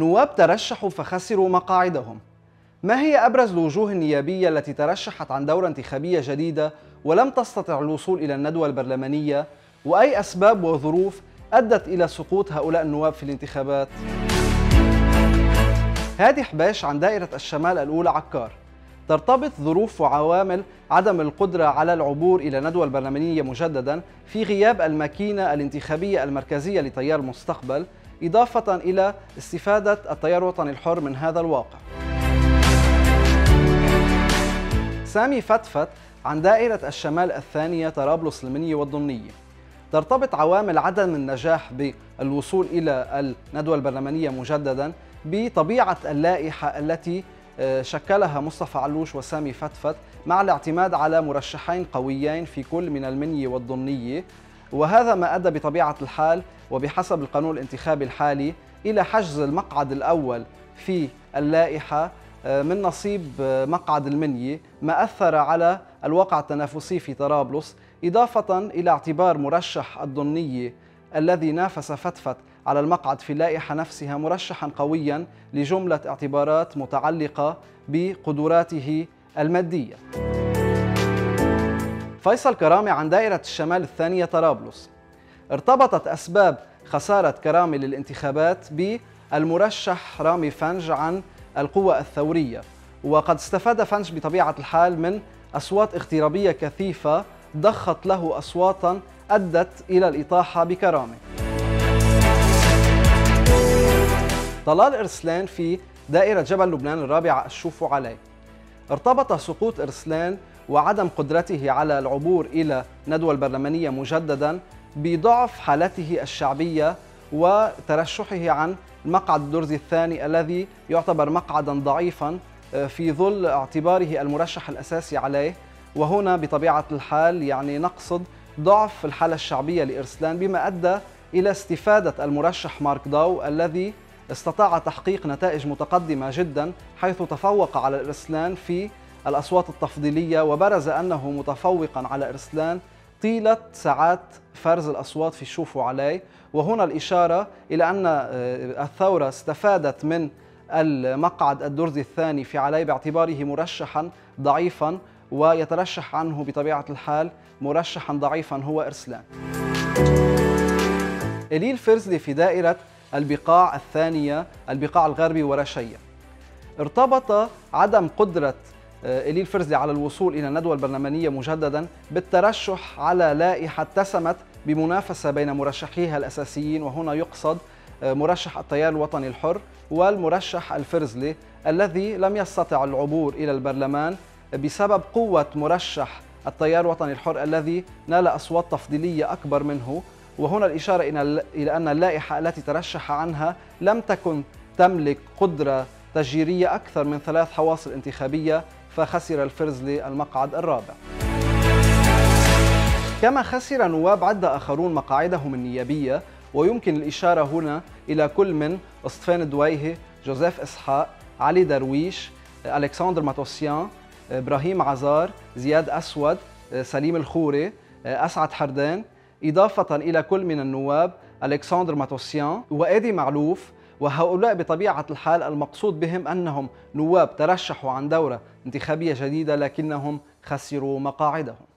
نواب ترشحوا فخسروا مقاعدهم. ما هي أبرز الوجوه النيابية التي ترشحت عن دورة انتخابية جديدة ولم تستطع الوصول إلى الندوة البرلمانية؟ وأي أسباب وظروف أدت إلى سقوط هؤلاء النواب في الانتخابات؟ هادي حباش عن دائرة الشمال الأولى عكار. ترتبط ظروف وعوامل عدم القدرة على العبور إلى ندوة البرلمانية مجددا في غياب الماكينة الانتخابية المركزية لتيار المستقبل إضافة إلى استفادة التيار الوطني الحر من هذا الواقع. سامي فتفت عن دائرة الشمال الثانية طرابلس المنية والضمنية. ترتبط عوامل عدم النجاح بالوصول إلى الندوة البرلمانية مجددا بطبيعة اللائحة التي آه، شكلها مصطفى علوش وسامي فتفت مع الاعتماد على مرشحين قويين في كل من المنية والضمنية وهذا ما أدى بطبيعة الحال وبحسب القانون الانتخابي الحالي إلى حجز المقعد الأول في اللائحة آه، من نصيب آه، مقعد المنية ما أثر على الواقع التنافسي في طرابلس إضافة إلى اعتبار مرشح الضمنية الذي نافس فتفت على المقعد في اللائحة نفسها مرشحا قويا لجملة اعتبارات متعلقة بقدراته المادية. فيصل كرامي عن دائرة الشمال الثانية طرابلس. ارتبطت أسباب خسارة كرامي للانتخابات بالمرشح رامي فنج عن القوة الثورية. وقد استفاد فنج بطبيعة الحال من أصوات اغترابية كثيفة ضخت له أصواتا أدت إلى الإطاحة بكرامة طلال إرسلان في دائرة جبل لبنان الرابعة الشوف عليه. ارتبط سقوط إرسلان وعدم قدرته على العبور إلى ندوة البرلمانية مجددا بضعف حالته الشعبية وترشحه عن المقعد الدرزي الثاني الذي يعتبر مقعدا ضعيفا آه، في ظل اعتباره المرشح الأساسي عليه. وهنا بطبيعة الحال يعني نقصد ضعف الحالة الشعبية لإرسلان بما أدى إلى استفادة المرشح مارك داو الذي استطاع تحقيق نتائج متقدمة جدا حيث تفوق على إرسلان في الأصوات التفضيلية وبرز أنه متفوقا على إرسلان طيلة ساعات فرز الأصوات في شوفوا علي. وهنا الإشارة إلى أن آه، الثورة استفادت من المقعد الدرزي الثاني في علي باعتباره مرشحا ضعيفا ويترشح عنه بطبيعة الحال مرشحا ضعيفا هو إرسلان. إليل فرزلي في دائرة البقاع الثانية البقاع الغربي ورشية ارتبط عدم قدرة آه، إليل فرزلي على الوصول إلى الندوة البرلمانية مجددا بالترشح على لائحة اتسمت بمنافسة بين مرشحيها الأساسيين وهنا يقصد آه، مرشح التيار الوطني الحر والمرشح الفرزلي الذي لم يستطع العبور إلى البرلمان بسبب قوة مرشح التيار الوطني الحر الذي نال أصوات تفضيلية أكبر منه وهنا الإشارة إلى أن اللائحة التي ترشح عنها لم تكن تملك قدرة تشجيرية أكثر من ثلاث حواصل انتخابية فخسر الفرزلي المقعد الرابع. كما خسر نواب عدة آخرون مقاعدهم النيابية ويمكن الإشارة هنا إلى كل من اصطفان الدويهي جوزيف إسحاق علي درويش ألكسندر ماتوسيان إبراهيم عزار زياد أسود سليم الخوري أسعد حردان إضافة إلى كل من النواب ألكسندر ماتوسيان وإيدي معلوف وهؤلاء بطبيعة الحال المقصود بهم أنهم نواب ترشحوا عن دورة انتخابية جديدة لكنهم خسروا مقاعدهم.